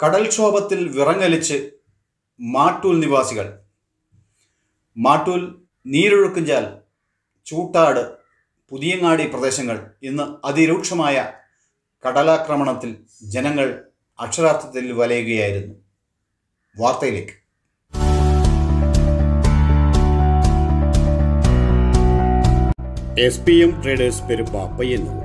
കടൽക്ഷോഭത്തിൽ വിറങ്ങലിച്ച് മാട്ടൂൽ നിവാസികൾ. മാട്ടൂൽ നീരൊഴുക്കുംചാൽ ചൂട്ടാട് പുതിയങ്ങാടി പ്രദേശങ്ങൾ ഇന്ന് അതിരൂക്ഷമായ കടലാക്രമണത്തിൽ ജനങ്ങൾ അക്ഷരാർത്ഥത്തിൽ വലയുകയായിരുന്നു. വാർത്തയിലേക്ക്. S P M traders Perumba Payyanur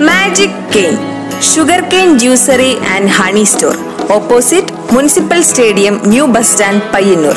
magic cane sugar cane juicery and honey store opposite municipal stadium new bus stand Payyanur